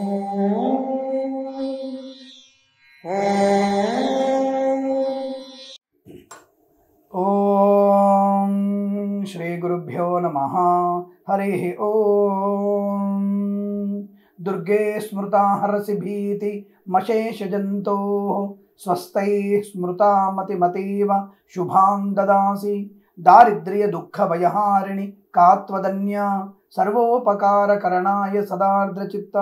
ॐ श्रीगुरुभ्यो नमः। हरिः ॐ। दुर्गे स्मृता हरसि भीतिमशेषजन्तोः स्वस्तैः स्मृतामतिमतीव शुभां ददासि। దారిద్ర్య దుఃఖ భయహారిణి కాత్వదన్య సర్వోపకారకరణాయ సదార్ద్రచిత్త.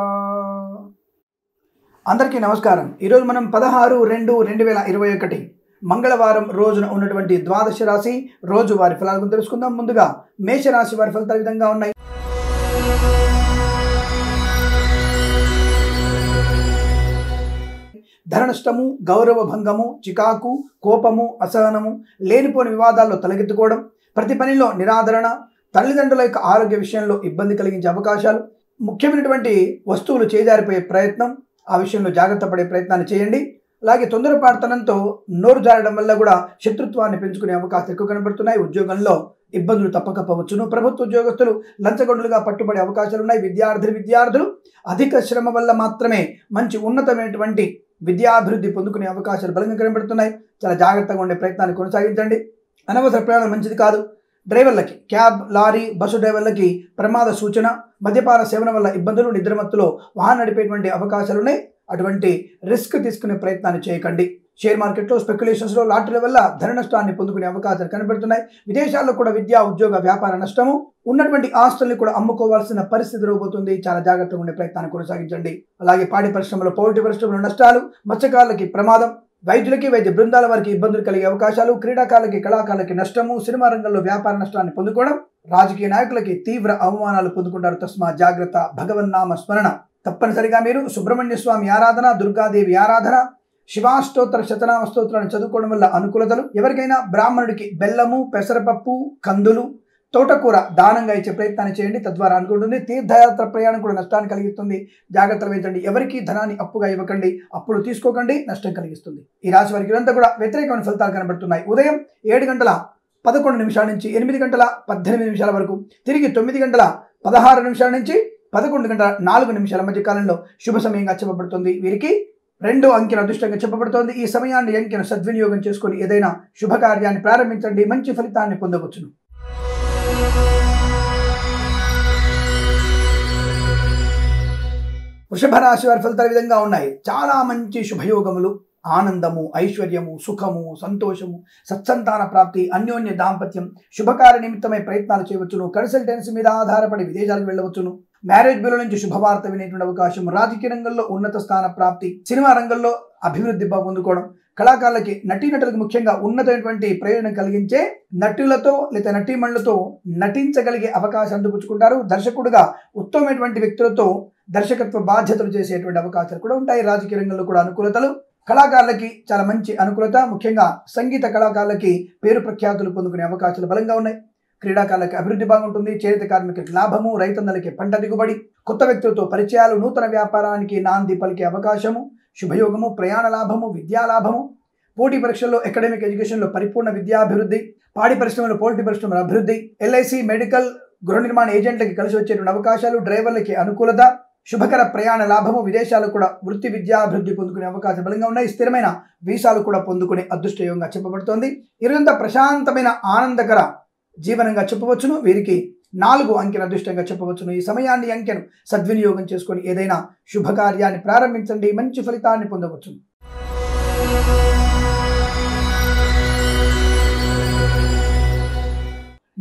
అందరికీ నమస్కారం. ఈరోజు మనం పదహారు రెండు రెండు వేల ఇరవై ఒకటి మంగళవారం రోజున ఉన్నటువంటి ద్వాదశ రాశి రోజు వారి ఫలాల తెలుసుకుందాం. ముందుగా మేషరాశి వారి ఫలితాలు విధంగా ఉన్నాయి. ధన నష్టము గౌరవ భంగము చికాకు కోపము అసహనము లేనిపోని వివాదాల్లో తలగెత్తుకోవడం ప్రతి పనిలో నిరాదరణ తల్లిదండ్రుల యొక్క ఆరోగ్య విషయంలో ఇబ్బంది కలిగించే అవకాశాలు ముఖ్యమైనటువంటి వస్తువులు చేజారిపోయే ప్రయత్నం ఆ విషయంలో జాగ్రత్త పడే ప్రయత్నాన్ని చేయండి. అలాగే తొందరపాటుతనంతో నోరు జారడం వల్ల కూడా శత్రుత్వాన్ని పెంచుకునే అవకాశాలు ఎక్కువ కనబడుతున్నాయి. ఉద్యోగంలో ఇబ్బందులు తప్పకపోవచ్చును. ప్రభుత్వ ఉద్యోగస్తులు లంచగొండులుగా పట్టుబడే అవకాశాలు ఉన్నాయి. విద్యార్థులు విద్యార్థులు అధిక శ్రమ వల్ల మాత్రమే మంచి ఉన్నతమైనటువంటి విద్యాభివృద్ధి పొందుకునే అవకాశాలు బలంగా కనబడుతున్నాయి. చాలా జాగ్రత్తగా ఉండే ప్రయత్నాన్ని కొనసాగించండి. అనవసర ప్రయాణం మంచిది కాదు. డ్రైవర్లకి క్యాబ్ లారీ బస్సు డ్రైవర్లకి ప్రమాద సూచన మద్యపాన సేవన వల్ల ఇబ్బందులు నిద్రమత్తులో వాహనం నడిపేటువంటి అవకాశాలు ఉన్నాయి అటువంటి రిస్క్ తీసుకునే ప్రయత్నాన్ని చేయకండి. షేర్ మార్కెట్లో స్పెక్యులేషన్స్లో లాటరీల వల్ల ధన నష్టాన్ని పొందుకునే అవకాశాలు కనబడుతున్నాయి. విదేశాల్లో కూడా విద్యా ఉద్యోగ వ్యాపార నష్టము ఉన్నటువంటి ఆస్తుల్ని కూడా అమ్ముకోవాల్సిన పరిస్థితి రాబోతుంది. చాలా జాగ్రత్తగా ఉండే ప్రయత్నాన్ని కొనసాగించండి. అలాగే పాడి పరిశ్రమలో పౌల్ట్రీ పరిశ్రమలో నష్టాలు మత్స్యకారులకి ప్రమాదం వైద్యులకి వైద్య బృందాల వారికి ఇబ్బందులు కలిగే అవకాశాలు క్రీడాకారులకి కళాకారులకి నష్టము సినిమా రంగంలో వ్యాపార నష్టాన్ని పొందుకోవడం రాజకీయ నాయకులకి తీవ్ర అవమానాలు పొందుకుంటారు. తస్మా జాగ్రత్త భగవన్నామ స్మరణ. తప్పనిసరిగా మీరు సుబ్రహ్మణ్య స్వామి ఆరాధన దుర్గాదేవి ఆరాధన శివాస్తోత్ర శతనామ స్తోత్రాన్ని చదువుకోవడం వల్ల అనుకూలతలు? ఎవరికైనా బ్రాహ్మణుడికి బెల్లము పెసరపప్పు కందులు తోటకూర దానంగా ఇచ్చే ప్రయత్నాన్ని చేయండి. తద్వారా అనుకుంటుంది తీర్థయాత్ర ప్రయాణం కూడా నష్టాన్ని కలిగిస్తుంది. జాగ్రత్తలు వహించండి. ఎవరికి ధనాన్ని అప్పుగా ఇవ్వకండి. అప్పులు తీసుకోకండి. నష్టం కలిగిస్తుంది. ఈ రాశి వారికి ఇదంతా కూడా వ్యతిరేకమైన ఫలితాలు కనబడుతున్నాయి. ఉదయం ఏడు గంటల పదకొండు నిమిషాల నుంచి ఎనిమిది గంటల పద్దెనిమిది నిమిషాల వరకు తిరిగి తొమ్మిది గంటల పదహారు నిమిషాల నుంచి పదకొండు గంటల నాలుగు నిమిషాల మధ్య కాలంలో శుభ సమయంగా చెప్పబడుతుంది వీరికి రెండు అంకెల అదృష్టంగా చెప్పబడుతోంది. ఈ సమయాన్ని అంకెను సద్వినియోగం చేసుకొని ఏదైనా శుభకార్యాన్ని ప్రారంభించండి. మంచి ఫలితాన్ని పొందవచ్చును. వృషభ రాశి వారి ఫలితాలు విధంగా ఉన్నాయి. చాలా మంచి శుభయోగములు ఆనందము ఐశ్వర్యము సుఖము సంతోషము సత్సంతాన ప్రాప్తి అన్యోన్య దాంపత్యం శుభకార్య నిమిత్తమై ప్రయత్నాలు చేయవచ్చును. కన్సల్టెన్సీ మీద ఆధారపడి విదేశాలకు వెళ్ళవచ్చును. మ్యారేజ్ బ్యూరో నుంచి శుభవార్త వినేటువంటి అవకాశం రాజకీయ రంగంలో ఉన్నత స్థాన ప్రాప్తి సినిమా రంగంలో అభివృద్ధి పొందుకోవడం కళాకారులకి నటీనటులకు ముఖ్యంగా ఉన్నతమైనటువంటి ప్రయోజనం కలిగించే నటులతో లేదా నటీమణులతో నటించగలిగే అవకాశం అందిపుచ్చుకుంటారు. దర్శకుడుగా ఉత్తమమైనటువంటి వ్యక్తులతో దర్శకత్వ బాధ్యతలు చేసేటువంటి అవకాశాలు కూడా ఉంటాయి. రాజకీయ రంగంలో కూడా అనుకూలతలు. కళాకారులకి చాలా మంచి అనుకూలత. ముఖ్యంగా సంగీత కళాకారులకి పేరు ప్రఖ్యాతులు పొందుకునే అవకాశాలు బలంగా ఉన్నాయి. క్రీడాకారులకు అభివృద్ధి బాగుంటుంది చేనేత కార్మికులకి లాభము రైతన్నలకి పంట దిగుబడి కొత్త వ్యక్తులతో పరిచయాలు నూతన వ్యాపారానికి నాంది పలికే అవకాశము శుభయోగము ప్రయాణ లాభము విద్యా లాభము పోటీ పరీక్షల్లో అకాడమిక్ ఎడ్యుకేషన్లో పరిపూర్ణ విద్యాభివృద్ధి పాడి పరిశ్రమలో పోల్టీ పరిశ్రమల అభివృద్ధి ఎల్ఐసి మెడికల్ గృహ నిర్మాణ ఏజెంట్లకి కలిసి వచ్చేటువంటి అవకాశాలు డ్రైవర్లకి అనుకూలత శుభకర ప్రయాణ లాభము విదేశాలు కూడా వృత్తి విద్యాభివృద్ధి పొందుకునే అవకాశం బలంగా ఉన్నాయి. స్థిరమైన వీసాలు కూడా పొందుకునే అదృష్టయోగంగా చెప్పబడుతోంది. ఇరుంత ప్రశాంతమైన ఆనందకర జీవనంగా చెప్పవచ్చును. వీరికి నాలుగు అంకెను అదృష్టంగా చెప్పవచ్చును. ఈ సమయాన్ని అంకెను సద్వినియోగం చేసుకొని ఏదైనా శుభకార్యాన్ని ప్రారంభించండి. మంచి ఫలితాన్ని పొందవచ్చు.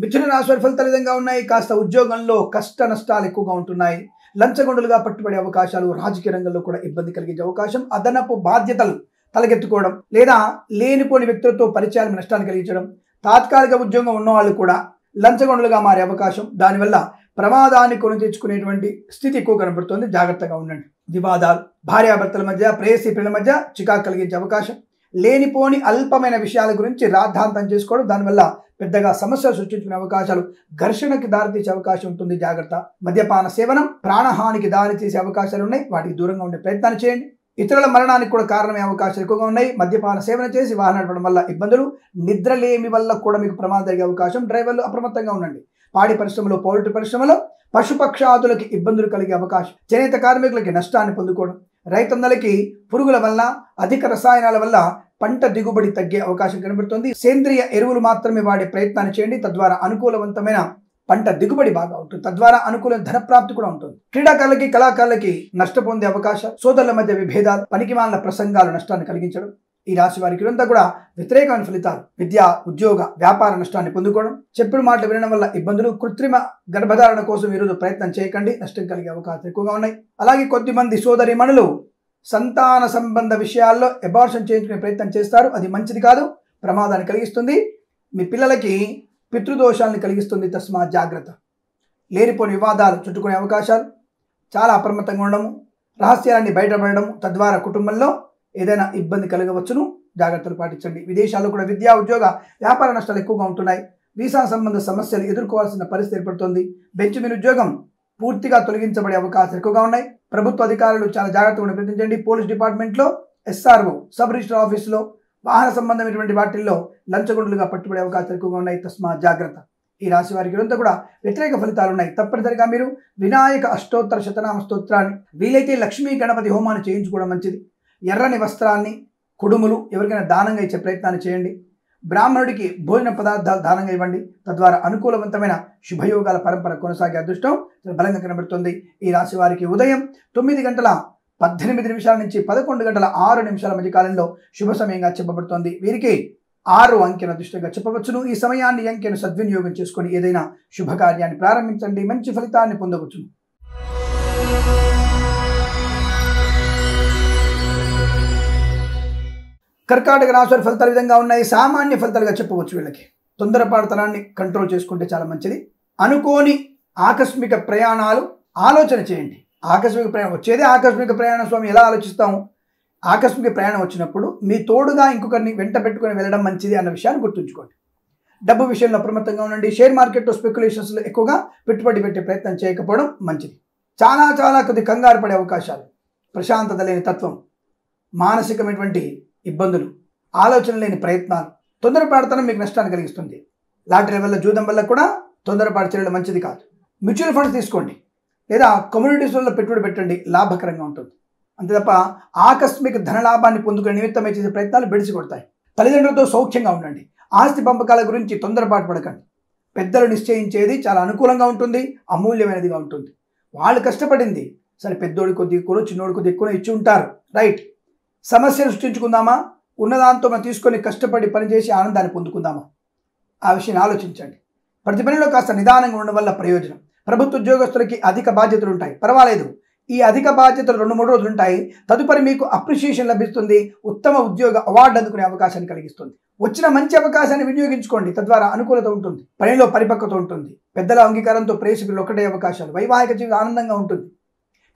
మిథున రాశి వారి ఫలితాలు విధంగా ఉన్నాయి? కాస్త ఉద్యోగంలో కష్ట నష్టాలు ఎక్కువగా ఉంటున్నాయి. లంచగొండలుగా పట్టుబడే అవకాశాలు రాజకీయ రంగంలో కూడా ఇబ్బంది కలిగించే అవకాశం. అదనపు బాధ్యతలు తలకెత్తుకోవడం లేదా లేనిపోని వ్యక్తులతో పరిచయాలు నష్టాన్ని కలిగించడం తాత్కాలిక ఉద్యోగం ఉన్నవాళ్ళు కూడా లంచగొండలుగా మారే అవకాశం దానివల్ల ప్రమాదాన్ని కొని తెచ్చుకునేటువంటి స్థితి ఎక్కువ కనబడుతోంది. జాగ్రత్తగా ఉండండి. వివాదాలు భార్యాభర్తల మధ్య ప్రేయసీ పిల్లల మధ్య చికాకు కలిగించే అవకాశం. లేనిపోని అల్పమైన విషయాల గురించి రాద్ధాంతం చేసుకోవడం దానివల్ల పెద్దగా సమస్యలు సృష్టించుకునే అవకాశాలు ఘర్షణకి దారితీసే అవకాశం ఉంటుంది. జాగ్రత్త. మద్యపాన సేవనం ప్రాణహానికి దారి తీసే అవకాశాలు ఉన్నాయి వాటికి దూరంగా ఉండే ప్రయత్నాలు చేయండి. ఇతరుల మరణానికి కూడా కారణమయ్యే అవకాశాలు ఎక్కువగా ఉన్నాయి. మద్యపాన సేవన చేసి వాహనం నడపడం వల్ల ఇబ్బందులు నిద్రలేమి వల్ల కూడా మీకు ప్రమాదం జరిగే అవకాశం డ్రైవర్లు అప్రమత్తంగా ఉండండి. పాడి పరిశ్రమలో పౌల్ట్రీ పరిశ్రమలో పశుపక్షాదులకి ఇబ్బందులు కలిగే అవకాశం చేనేత కార్మికులకి నష్టాన్ని పొందుకోవడం రైతన్నలకి పురుగుల వల్ల అధిక రసాయనాల వల్ల పంట దిగుబడి తగ్గే అవకాశం కనబడుతుంది. సేంద్రియ ఎరువులు మాత్రమే వాడే ప్రయత్నాన్ని చేయండి. తద్వారా అనుకూలవంతమైన పంట దిగుబడి బాగా ఉంటుంది. తద్వారా అనుకూల ధన ప్రాప్తి కూడా ఉంటుంది. క్రీడాకారులకి కళాకారులకి నష్టపొందే అవకాశం సోదరుల మధ్య విభేదాలు పనికిమాలిన ప్రసంగాలు నష్టాన్ని కలిగించడం ఈ రాశి వారికి ఇదంతా కూడా వ్యతిరేకమైన ఫలితాలు. విద్య ఉద్యోగ వ్యాపార నష్టాన్ని పొందుకోవడం చెప్పిన మాటలు వినడం వల్ల ఇబ్బందులు కృత్రిమ గర్భధారణ కోసం ఈరోజు ప్రయత్నం చేయకండి. నష్టం కలిగే అవకాశాలు ఎక్కువగా ఉన్నాయి. అలాగే కొద్దిమంది సోదరి మనులు సంతాన సంబంధ విషయాల్లో ఎబార్షన్ చేయించుకునే ప్రయత్నం చేస్తారు. అది మంచిది కాదు. ప్రమాదాన్ని కలిగిస్తుంది. మీ పిల్లలకి పితృదోషాలను కలిగిస్తుంది తస్మా జాగ్రత్త. లేనిపోని వివాదాలు చుట్టుకునే అవకాశాలు చాలా అప్రమత్తంగా ఉండడము రహస్యాలన్నీ బయటపడడం తద్వారా కుటుంబంలో ఏదైనా ఇబ్బంది కలగవచ్చును. జాగ్రత్తలు పాటించండి. విదేశాల్లో కూడా విద్యా ఉద్యోగ వ్యాపార నష్టాలు ఎక్కువగా ఉంటున్నాయి. వీసా సంబంధ సమస్యలు ఎదుర్కోవాల్సిన పరిస్థితి ఏర్పడుతుంది. బెంచ్ మీద ఉద్యోగం పూర్తిగా తొలగించబడే అవకాశాలు ఎక్కువగా ఉన్నాయి. ప్రభుత్వ అధికారులు చాలా జాగ్రత్తగా ప్రయత్నించండి పోలీస్ డిపార్ట్మెంట్లో ఎస్ఆర్ఓ సబ్ రిజిస్టర్ ఆఫీసులో వాహన సంబంధమైనటువంటి వాటిల్లో లంచగొండులుగా పట్టుబడే అవకాశాలు ఎక్కువగా ఉన్నాయి. తస్మా జాగ్రత్త. ఈ రాశి వారికి ఇదంతా కూడా వ్యతిరేక ఫలితాలు ఉన్నాయి. తప్పనిసరిగా మీరు వినాయక అష్టోత్తర శతనామ స్తోత్రాన్ని వీలైతే లక్ష్మీ గణపతి హోమాన్ని చేయించుకోవడం మంచిది. ఎర్రని వస్త్రాన్ని కుడుములు ఎవరికైనా దానంగా ఇచ్చే ప్రయత్నాన్ని చేయండి. బ్రాహ్మణుడికి భోజన పదార్థాలు దానంగా ఇవ్వండి. తద్వారా అనుకూలవంతమైన శుభయోగాల పరంపర కొనసాగే అదృష్టం బలంగా కనబడుతుంది. ఈ రాశి వారికి ఉదయం తొమ్మిది గంటల పద్దెనిమిది నిమిషాల నుంచి పదకొండు గంటల ఆరు నిమిషాల మధ్య కాలంలో శుభ సమయంగా చెప్పబడుతోంది. వీరికి ఆరు అంకెల దృష్టిగా చెప్పవచ్చును. ఈ సమయాన్ని అంకెను సద్వినియోగం చేసుకొని ఏదైనా శుభకార్యాన్ని ప్రారంభించండి. మంచి ఫలితాన్ని పొందవచ్చును. కర్కాటక రాశుల ఫలితాల ఫలితాలు విధంగా ఉన్నాయి. సామాన్య ఫలితాలుగా చెప్పవచ్చు వీళ్ళకి. తొందరపాటుతనాన్ని కంట్రోల్ చేసుకుంటే చాలా మంచిది. అనుకోని ఆకస్మిక ప్రయాణాలు ఆలోచన చేయండి. ఆకస్మిక ప్రయాణం వచ్చేదే ఆకస్మిక ప్రయాణ స్వామి ఎలా ఆలోచిస్తాము? ఆకస్మిక ప్రయాణం వచ్చినప్పుడు మీ తోడుగా ఇంకొకరిని వెంట పెట్టుకొని వెళ్ళడం మంచిది అన్న విషయాన్ని గుర్తుంచుకోండి. డబ్బు విషయంలో అప్రమత్తంగా ఉండండి. షేర్ మార్కెట్లో స్పెక్యులేషన్స్లో ఎక్కువగా పెట్టుబడి పెట్టే ప్రయత్నం చేయకపోవడం మంచిది. చాలా చాలా కొద్ది కంగారు పడే అవకాశాలు. ప్రశాంతత లేని తత్వం మానసికమైనటువంటి ఇబ్బందులు ఆలోచన లేని ప్రయత్నాలు తొందరపాటుతనం మీకు నష్టాన్ని కలిగిస్తుంది. లాటరీ వల్ల జూదం వల్ల కూడా తొందరపాటు చేయడం మంచిది కాదు. మ్యూచువల్ ఫండ్స్ తీసుకోండి. లేదా కమ్యూనిటీస్లో పెట్టుబడి పెట్టండి లాభకరంగా ఉంటుంది. అంతే తప్ప ఆకస్మిక ధనలాభాన్ని పొందుకునే నిమిత్తమై చేసే ప్రయత్నాలు బెడిసి కొడతాయి. తల్లిదండ్రులతో సౌఖ్యంగా ఉండండి. ఆస్తి పంపకాల గురించి తొందరపాటు పడకండి. పెద్దలు నిశ్చయించేది చాలా అనుకూలంగా ఉంటుంది అమూల్యమైనదిగా ఉంటుంది. వాళ్ళు కష్టపడింది. సరే పెద్దోడి కొద్ది ఎక్కువ చిన్నోడి కొద్ది ఎక్కువ ఇచ్చి ఉంటారు. రైట్. సమస్యను సృష్టించుకుందామా? ఉన్నదాంతో మనం తీసుకొని కష్టపడి పనిచేసి ఆనందాన్ని పొందుకుందామా? ఆ విషయాన్ని ఆలోచించండి. ప్రతి పనిలో కాస్త నిదానంగా ఉండడం వల్ల ప్రయోజనం. ప్రభుత్వ ఉద్యోగస్తులకి అధిక బాధ్యతలు ఉంటాయి. పర్వాలేదు. ఈ అధిక బాధ్యతలు రెండు మూడు రోజులు ఉంటాయి. తదుపరి మీకు అప్రిషియేషన్ లభిస్తుంది. ఉత్తమ ఉద్యోగ అవార్డు అందుకునే అవకాశాన్ని కలిగిస్తుంది. వచ్చిన మంచి అవకాశాన్ని వినియోగించుకోండి. తద్వారా అనుకూలత ఉంటుంది. పనిలో పరిపక్వత ఉంటుంది. పెద్దల అంగీకారంతో ప్రేక్షకులు ఒకటే అవకాశాలు. వైవాహిక జీవితం ఆనందంగా ఉంటుంది.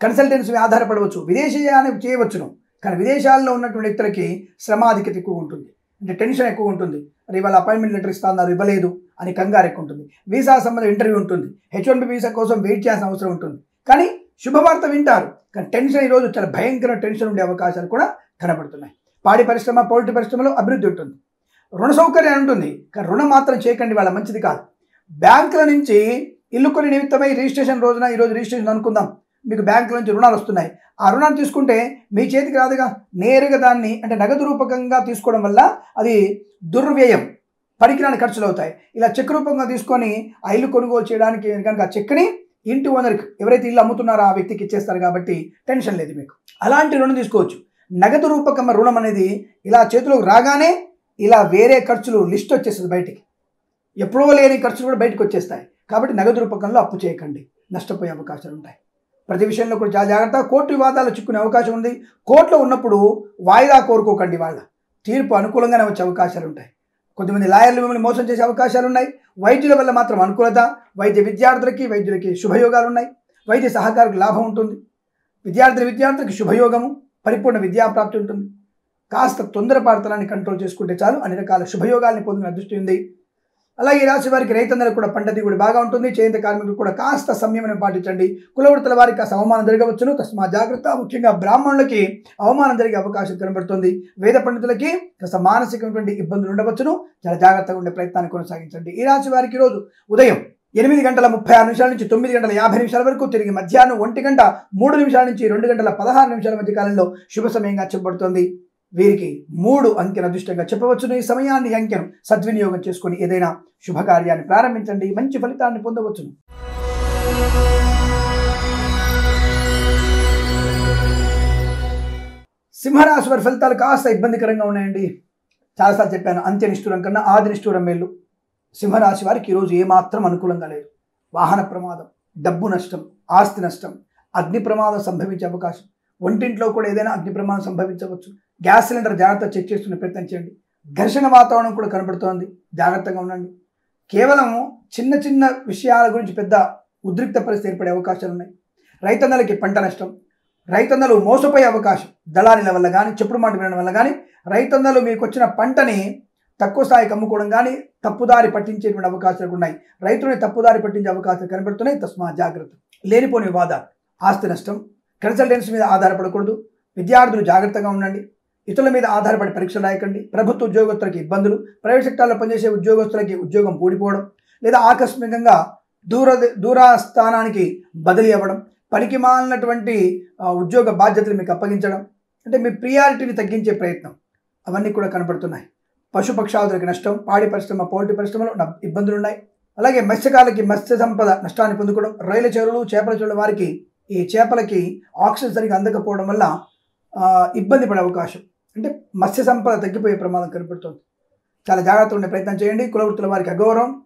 కన్సల్టెన్సీ ఆధారపడవచ్చు. విదేశీయాన్ని చేయవచ్చును. కానీ విదేశాల్లో ఉన్నటువంటి వ్యక్తులకి శ్రమాధిక్యత ఎక్కువ ఉంటుంది. అంటే టెన్షన్ ఎక్కువ ఉంటుంది. అరే ఇవాళ అపాయింట్మెంట్ లెటర్ ఇస్తున్నారు ఇవ్వలేదు. అని కంగారు ఎక్కువ ఉంటుంది వీసా సంబంధం ఇంటర్వ్యూ ఉంటుంది. హెచ్ వన్ బి వీసా కోసం వెయిట్ చేయాల్సిన అవసరం ఉంటుంది. కానీ శుభవార్త వింటారు. కానీ టెన్షన్ ఈరోజు చాలా భయంకర టెన్షన్ ఉండే అవకాశాలు కూడా కనబడుతున్నాయి. పాడి పరిశ్రమ పౌల్ట్రీ పరిశ్రమలో అభివృద్ధి ఉంటుంది. రుణ సౌకర్యం ఉంటుంది. కానీ రుణం మాత్రం చేయకండి వాళ్ళ మంచిది కాదు. బ్యాంకుల నుంచి ఇల్లు కొని నిమిత్తమై రిజిస్ట్రేషన్ రోజున ఈరోజు రిజిస్ట్రేషన్ అనుకుందాం. మీకు బ్యాంకుల నుంచి రుణాలు వస్తున్నాయి. ఆ రుణాన్ని తీసుకుంటే మీ చేతికి రాదుగా. నేరుగా దాన్ని అంటే నగదు రూపకంగా తీసుకోవడం వల్ల అది దుర్వ్యయం. పనికిరాని ఖర్చులు అవుతాయి ఇలా చెక్ రూపంగా తీసుకొని ఆ ఇల్లు కొనుగోలు చేయడానికి కనుక ఆ చెక్ని ఇంటి ఓనర్కి ఎవరైతే ఇల్లు అమ్ముతున్నారో ఆ వ్యక్తికి ఇచ్చేస్తారు కాబట్టి టెన్షన్ లేదు మీకు. అలాంటి రుణం తీసుకోవచ్చు. నగదు రూపకమ రుణం అనేది ఇలా చేతిలోకి రాగానే ఇలా వేరే ఖర్చులు లిస్ట్ వచ్చేస్తుంది బయటికి. ఎప్పుడో లేని ఖర్చులు కూడా బయటకు వచ్చేస్తాయి. కాబట్టి నగదు రూపకంలో అప్పు చేయకండి. నష్టపోయే అవకాశాలు ఉంటాయి. ప్రతి విషయంలో కూడా చాలా జాగ్రత్త. కోర్టు వివాదాలు చిక్కునే అవకాశం ఉంది. కోర్టులో ఉన్నప్పుడు వాయిదా కోరుకోకండి వాళ్ళ. తీర్పు అనుకూలంగానే వచ్చే అవకాశాలు ఉంటాయి. కొంతమంది లాయర్లు మిమ్మల్ని మోసం చేసే అవకాశాలు ఉన్నాయి వైద్యుల వల్ల మాత్రం అనుకూలత వైద్య విద్యార్థులకి వైద్యులకి శుభయోగాలు ఉన్నాయి వైద్య సహకారికి లాభం ఉంటుంది. విద్యార్థుల విద్యార్థులకి శుభయోగము పరిపూర్ణ విద్యాప్రాప్తి ఉంటుంది. కాస్త తొందరపాటుతనాన్ని కంట్రోల్ చేసుకుంటే చాలు. అన్ని రకాల శుభయోగాల్ని పొందిన దృష్టి ఉంది. అలాగే ఈ రాశి వారికి రైతన్నలకు కూడా పంట దిగుబడి బాగా ఉంటుంది. చేనేత కార్మికులు కూడా కాస్త సంయమనం పాటించండి. కులవృత్తుల వారికి కాస్త అవమానం జరగవచ్చును. తస్మా జాగ్రత్త ముఖ్యంగా బ్రాహ్మణులకి అవమానం జరిగే అవకాశం కనబడుతుంది. వేద పండితులకి కాస్త మానసికమైనటువంటి ఇబ్బందులు ఉండవచ్చును. చాలా జాగ్రత్తగా ఉండే ప్రయత్నాన్ని కొనసాగించండి. ఈ రాశి వారికి రోజు ఉదయం ఎనిమిది గంటల ముప్పై ఆరు నిమిషాల నుంచి తొమ్మిది గంటల యాభై నిమిషాల వరకు తిరిగి మధ్యాహ్నం ఒంటి గంట మూడు నిమిషాల నుంచి రెండు గంటల పదహారు నిమిషాల మధ్య కాలంలో శుభ సమయంగా చెప్పబడుతుంది. వీరికి మూడు అంకెన అదృష్టంగా చెప్పవచ్చును. ఈ సమయాన్ని అంకెను సద్వినియోగం చేసుకుని ఏదైనా శుభకార్యాన్ని ప్రారంభించండి. మంచి ఫలితాన్ని పొందవచ్చును. సింహరాశి వారి ఫలితాలు కాస్త ఇబ్బందికరంగా ఉన్నాయండి. చాలాసార్లు చెప్పాను అంత్య నిష్ఠూరం కన్నా ఆది నిష్ఠూరం మేలు. సింహరాశి వారికి ఈరోజు ఏమాత్రం అనుకూలంగా లేదు. వాహన ప్రమాదం డబ్బు నష్టం ఆస్తి నష్టం అగ్ని ప్రమాదం సంభవించే అవకాశం ఒంటింట్లో కూడా ఏదైనా అగ్ని ప్రమాదం సంభవించవచ్చు. గ్యాస్ సిలిండర్ జాగ్రత్త చెక్ చేసుకునే ప్రయత్నం చేయండి. ఘర్షణ వాతావరణం కూడా కనబడుతోంది. జాగ్రత్తగా ఉండండి. కేవలం చిన్న చిన్న విషయాల గురించి పెద్ద ఉద్రిక్త పరిస్థితి ఏర్పడే అవకాశాలు ఉన్నాయి. రైతన్నలకి పంట నష్టం. రైతన్నలు మోసపోయే అవకాశం. దళారీల వల్ల కానీ చెప్పుడు మాట వినడం వల్ల కానీ రైతన్నలు మీకు వచ్చిన పంటని తక్కువ స్థాయికి అమ్ముకోవడం కానీ తప్పుదారి పట్టించేటువంటి అవకాశాలు ఉన్నాయి. రైతులని తప్పుదారి పట్టించే అవకాశాలు కనబడుతున్నాయి. తస్మా జాగ్రత్త. లేనిపోని వివాదాలు. ఆస్తి నష్టం. కన్సల్టెన్సీ మీద ఆధారపడకూడదు. విద్యార్థులు జాగ్రత్తగా ఉండండి. ఇతరుల మీద ఆధారపడి పరీక్షలు రాయకండి. ప్రభుత్వ ఉద్యోగస్తులకి ఇబ్బందులు ప్రైవేట్ సెక్టార్లో పనిచేసే ఉద్యోగస్తులకి ఉద్యోగం పూడిపోవడం లేదా ఆకస్మికంగా దూర దూరస్థానానికి బదిలీ అవ్వడం పనికి మాలినటువంటి ఉద్యోగ బాధ్యతలు మీకు అప్పగించడం అంటే మీ ప్రియారిటీని తగ్గించే ప్రయత్నం. అవన్నీ కూడా కనపడుతున్నాయి. పశుపక్షాదులకు నష్టం పాడి పరిశ్రమ పౌల్ట్రీ పరిశ్రమలో ఇబ్బందులు ఉన్నాయి అలాగే మత్స్యకాలకి మత్స్య సంపద నష్టాన్ని పొందుకోవడం రైలు చెరువులు చేపల చెరువుల వారికి ఈ చేపలకి ఆక్సిజన్ సరిగా అందకపోవడం వల్ల ఇబ్బంది పడే అవకాశం. అంటే మత్స్య సంపద తగ్గిపోయే ప్రమాదం కనపడుతుంది. చాలా జాగ్రత్తగా ఉండే ప్రయత్నం చేయండి. కులవృత్తుల వారికి అగౌరవం.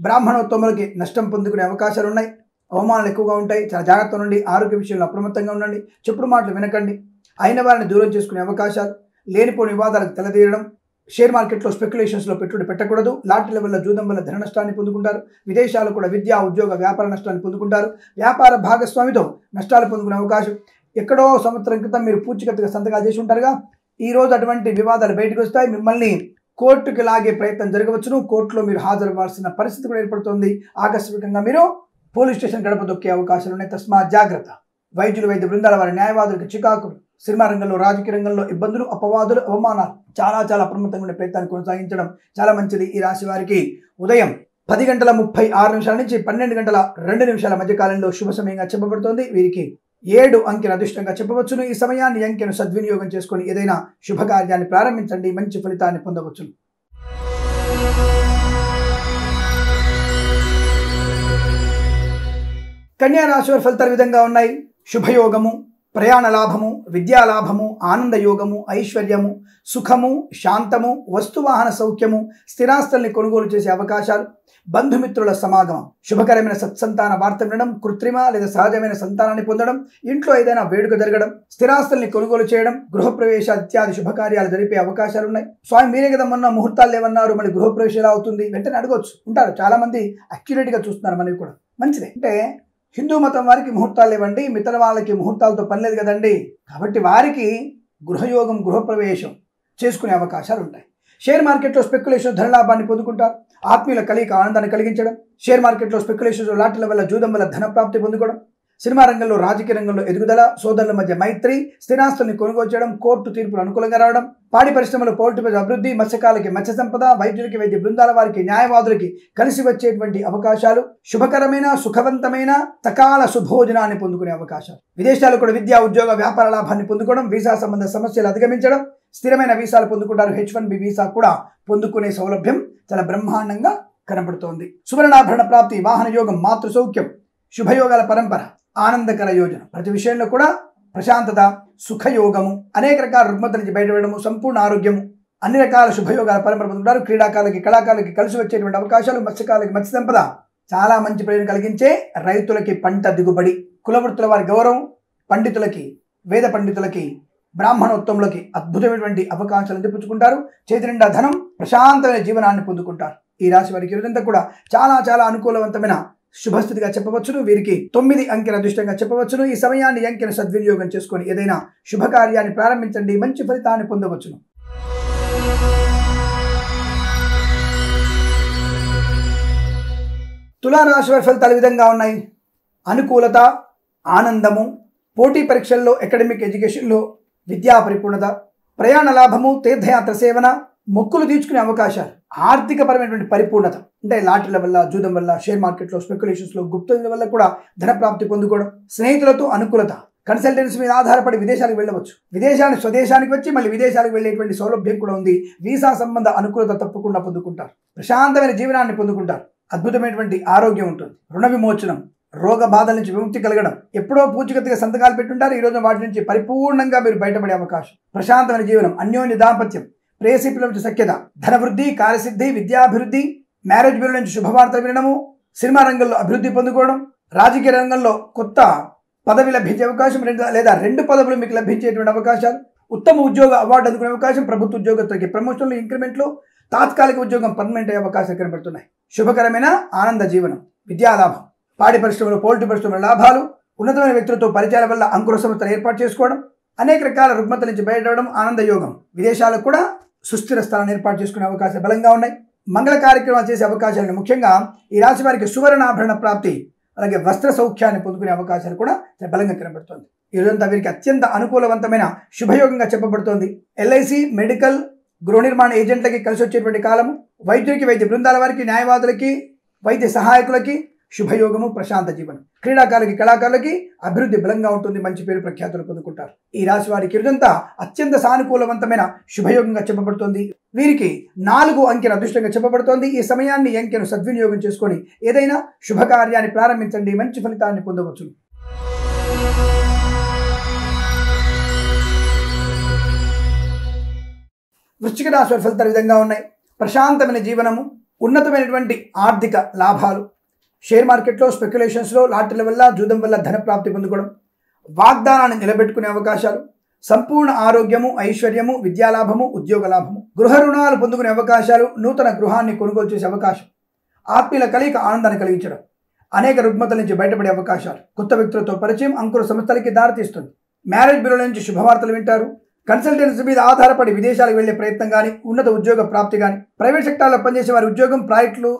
బ్రాహ్మణోత్తములకి నష్టం పొందుకునే అవకాశాలు ఉన్నాయి. అవమానాలు ఎక్కువగా ఉంటాయి. చాలా జాగ్రత్త ఉండండి. ఆరోగ్య విషయంలో అప్రమత్తంగా ఉండండి. చెప్పుడు మాటలు వినకండి. అయిన వారిని దూరం చేసుకునే అవకాశాలు. లేనిపోని వివాదాలకు తెలదీయడం షేర్ మార్కెట్లో స్పెక్యులేషన్స్లో పెట్టుబడి పెట్టకూడదు. లాటరీ లెవెల్లో జూదం వల్ల ధన నష్టాన్ని పొందుకుంటారు. విదేశాలు కూడా విద్యా ఉద్యోగ వ్యాపార నష్టాన్ని పొందుకుంటారు. వ్యాపార భాగస్వామితో నష్టాలు పొందుకునే అవకాశం ఎక్కడో సంవత్సరం క్రితం మీరు పూచికత్తుగా సంతకాలు చేసి ఉంటారుగా. ఈ రోజు అటువంటి వివాదాలు బయటకు వస్తాయి. మిమ్మల్ని కోర్టుకి లాగే ప్రయత్నం జరగవచ్చును. కోర్టులో మీరు హాజరవ్వాల్సిన పరిస్థితి కూడా ఏర్పడుతుంది. ఆకస్మికంగా మీరు పోలీస్ స్టేషన్ గడప దొక్కే అవకాశాలు ఉన్నాయి తస్మా జాగ్రత్త. వైద్యులు వైద్య బృందాల వారి న్యాయవాదులకు చికాకులు. సినిమా రంగంలో రాజకీయ రంగంలో ఇబ్బందులు అపవాదులు అవమానాలు చాలా చాలా అప్రమత్తంగా ఉండే ప్రయత్నాన్ని కొనసాగించడం చాలా మంచిది ఈ రాశి వారికి. ఉదయం పది గంటల ముప్పై ఆరు నిమిషాల నుంచి పన్నెండు గంటల రెండు నిమిషాల మధ్య కాలంలో శుభ సమయంగా చెప్పబడుతోంది. వీరికి ఏడు అంకెను అదృష్టంగా చెప్పవచ్చును. ఈ సమయాన్ని అంకెను సద్వినియోగం చేసుకుని ఏదైనా శుభకార్యాన్ని ప్రారంభించండి. మంచి ఫలితాన్ని పొందవచ్చును. కన్యా రాశి వారి ఫలితాలు విధంగా ఉన్నాయి. శుభయోగము ప్రయాణ లాభము విద్యాలాభము ఆనందయోగము ఐశ్వర్యము సుఖము శాంతము వస్తువాహన సౌఖ్యము స్థిరాస్తుల్ని కొనుగోలు చేసే అవకాశాలు బంధుమిత్రుల సమాగమం శుభకరమైన సత్సంతాన వార్త వినడం కృత్రిమ లేదా సహజమైన సంతానాన్ని పొందడం ఇంట్లో ఏదైనా వేడుక జరగడం స్థిరాస్తుల్ని కొనుగోలు చేయడం గృహప్రవేశ ఇత్యాది శుభకార్యాలు జరిపే అవకాశాలు ఉన్నాయి స్వామి మీరే కదా మొన్న ముహూర్తాలు లేవన్నారు మళ్ళీ గృహప్రవేశం ఎలా అవుతుంది? వెంటనే అడగవచ్చు ఉంటారు. చాలా మంది accurate చూస్తున్నారు మనవి కూడా. మంచిదే. అంటే హిందూ మతం వారికి ముహూర్తాలు లేవండి మిగతా వాళ్ళకి ముహూర్తాలతో పని లేదు కదండి. కాబట్టి వారికి గృహయోగం గృహప్రవేశం చేసుకునే అవకాశాలు ఉంటాయి. షేర్ మార్కెట్లో స్పెక్యులేషన్ ధనలాభాన్ని పొందుకుంటారు. ఆత్మీయుల కలిగి ఆనందాన్ని కలిగించడం షేర్ మార్కెట్లో స్పెక్యులేషన్ లాటల వల్ల జూదం వల్ల ధన ప్రాప్తి పొందుకోవడం సినిమా రంగంలో రాజకీయ రంగంలో ఎదుగుదల సోదరుల మధ్య మైత్రి స్థిరాస్తుల్ని కొనుగోలు చేయడం కోర్టు తీర్పులు అనుకూలంగా రావడం పాడి పరిశ్రమలో పౌల్ట్రీ అభివృద్ధి మత్స్యకాలకి మత్స్య సంపద వైద్యులకి వైద్య బృందాల వారికి న్యాయవాదులకి కలిసి వచ్చేటువంటి అవకాశాలు శుభకరమైన సుఖవంతమైన సకాల సుభోజనాన్ని పొందుకునే అవకాశాలు. విదేశాలు కూడా విద్యా ఉద్యోగ వ్యాపార లాభాన్ని పొందుకోవడం వీసా సంబంధ సమస్యలు అధిగమించడం స్థిరమైన వీసాలు పొందుకుంటారు హెచ్ వన్ బి వీసా కూడా పొందుకునే సౌలభ్యం చాలా బ్రహ్మాండంగా కనబడుతోంది. సువర్ణాభరణ ప్రాప్తి వాహన యోగం మాతృ సౌఖ్యం శుభయోగాల పరంపర. ఆనందకర యోజన. ప్రతి విషయంలో కూడా ప్రశాంతత సుఖయోగము అనేక రకాల రుగ్మత నుంచి బయటపడము సంపూర్ణ ఆరోగ్యము అన్ని రకాల శుభయోగాల పరంపర పొందుతారు క్రీడాకారులకి కళాకారులకి కలిసి వచ్చేటువంటి అవకాశాలు మత్స్యకారులకి మత్స్య సంపద చాలా మంచి ప్రయోజనం కలిగించే రైతులకి పంట దిగుబడి కులవృత్తుల వారి గౌరవం పండితులకి వేద పండితులకి బ్రాహ్మణోత్తములకి అద్భుతమైనటువంటి అవకాశాలు తెప్పించుకుంటారు. చేతి నిండా ధనం ప్రశాంతమైన జీవనాన్ని పొందుకుంటారు. ఈ రాశి వారికి ఇదంతా కూడా చాలా చాలా అనుకూలవంతమైన శుభస్థితిగా చెప్పవచ్చును. వీరికి తొమ్మిది అంకెల అదృష్టంగా చెప్పవచ్చును. ఈ సమయాన్ని అంకెను సద్వినియోగం చేసుకొని ఏదైనా శుభకార్యాన్ని ప్రారంభించండి. మంచి ఫలితాన్ని పొందవచ్చును. తులారాశి వారి ఫలితాలు విధంగా ఉన్నాయి? అనుకూలత ఆనందము పోటీ పరీక్షల్లో అకాడమిక్ ఎడ్యుకేషన్లో విద్యా పరిపూర్ణత ప్రయాణ లాభము తీర్థయాత్ర సేవన మొక్కులు తీర్చుకునే అవకాశాలు. ఆర్థికపరమైనటువంటి పరిపూర్ణత అంటే లాటరీల వల్ల జూదం వల్ల షేర్ మార్కెట్లో స్పెక్యులేషన్స్లో గుప్తుల వల్ల కూడా ధన ప్రాప్తి పొందుకోవడం స్నేహితులతో అనుకూలత కన్సల్టెన్సీ మీద ఆధారపడి విదేశాలకు వెళ్ళవచ్చు. విదేశానికి స్వదేశానికి వచ్చి మళ్ళీ విదేశాలకు వెళ్ళేటువంటి సౌలభ్యం కూడా ఉంది. వీసా సంబంధ అనుకూలత తప్పకుండా పొందుకుంటారు. ప్రశాంతమైన జీవనాన్ని పొందుకుంటారు. అద్భుతమైనటువంటి ఆరోగ్యం ఉంటుంది. రుణ విమోచనం రోగ బాధల నుంచి విముక్తి కలగడం ఎప్పుడో పూచికత్తుగా సంతకాలు పెట్టుంటారు. ఈ రోజు వాటి నుంచి పరిపూర్ణంగా మీరు బయటపడే అవకాశం. ప్రశాంతమైన జీవనం అన్యోన్య దాంపత్యం ప్రేయసిపుల నుంచి సఖ్యత ధనవృద్ధి కార్యసిద్ధి విద్యాభివృద్ధి మ్యారేజ్ బ్యూరో నుంచి శుభవార్తలు వినడము సినిమా రంగంలో అభివృద్ధి పొందుకోవడం రాజకీయ రంగంలో కొత్త పదవి లభించే అవకాశం రెండు లేదా రెండు పదవులు మీకు లభించేటువంటి అవకాశాలు ఉత్తమ ఉద్యోగ అవార్డు అందుకునే అవకాశం ప్రభుత్వ ఉద్యోగస్తులకి ప్రమోషన్లు ఇంక్రిమెంట్లు తాత్కాలిక ఉద్యోగం పర్మనెంట్ అయ్యే అవకాశాలు కనబడుతున్నాయి. శుభకరమైన ఆనంద జీవనం విద్యాలాభం పాడి పరిశ్రమలు పౌల్ట్రీ పరిశ్రమల లాభాలు ఉన్నతమైన వ్యక్తులతో పరిచయాల వల్ల అంకుర సంస్థలు ఏర్పాటు చేసుకోవడం అనేక రకాల రుగ్మతల నుంచి బయటపడడం ఆనందయోగం విదేశాలకు కూడా సుస్థిర స్థలాన్ని ఏర్పాటు చేసుకునే అవకాశాలు బలంగా ఉన్నాయి. మంగళ కార్యక్రమాలు చేసే అవకాశాలను ముఖ్యంగా ఈ రాశి వారికి సువర్ణాభరణ ప్రాప్తి అలాగే వస్త్ర సౌఖ్యాన్ని పొందుకునే అవకాశాలు కూడా బలంగా కనబడుతుంది. ఈ రోజంతా వీరికి అత్యంత అనుకూలవంతమైన శుభయోగంగా చెప్పబడుతోంది. ఎల్ఐసి మెడికల్ గృహ నిర్మాణ ఏజెంట్లకి కలిసి వచ్చేటువంటి కాలము. వైద్యులకి వైద్య బృందాల వారికి న్యాయవాదులకి వైద్య సహాయకులకి శుభయోగము ప్రశాంత జీవనం. క్రీడాకారులకి కళాకారులకి అభివృద్ధి బలంగా ఉంటుంది మంచి పేరు ప్రఖ్యాతులు పొందుకుంటారు. ఈ రాశి వారికి ఇరుదంతా అత్యంత సానుకూలవంతమైన శుభయోగంగా చెప్పబడుతోంది. వీరికి నాలుగు అంకెల అదృష్టంగా చెప్పబడుతోంది. ఈ సమయాన్ని అంకెను సద్వినియోగం చేసుకొని ఏదైనా శుభకార్యాన్ని ప్రారంభించండి మంచి ఫలితాన్ని పొందవచ్చు. వృశ్చిక రాశి ఫలితాలు విధంగా ఉన్నాయి. ప్రశాంతమైన జీవనము ఉన్నతమైనటువంటి ఆర్థిక లాభాలు షేర్ మార్కెట్లో స్పెక్యులేషన్స్లో లాటరీల వల్ల జూదం వల్ల ధన ప్రాప్తి పొందుకోవడం వాగ్దానాన్ని నిలబెట్టుకునే అవకాశాలు సంపూర్ణ ఆరోగ్యము ఐశ్వర్యము విద్యాలాభము ఉద్యోగ లాభము గృహ రుణాలు పొందుకునే అవకాశాలు నూతన గృహాన్ని కొనుగోలు చేసే అవకాశం ఆత్మీయుల కలిక ఆనందాన్ని కలిగించడం అనేక రుగ్మతల నుంచి బయటపడే అవకాశాలు కొత్త వ్యక్తులతో పరిచయం అంకుర సంస్థలకి దారితీస్తుంది. మ్యారేజ్ బ్యూరో నుంచి శుభవార్తలు వింటారు కన్సల్టెన్సీ మీద ఆధారపడి విదేశాలకు వెళ్ళే ప్రయత్నం కానీ ఉన్నత ఉద్యోగ ప్రాప్తి కానీ ప్రైవేట్ సెక్టార్లో పనిచేసే వారి ఉద్యోగం ప్రాజెక్టులు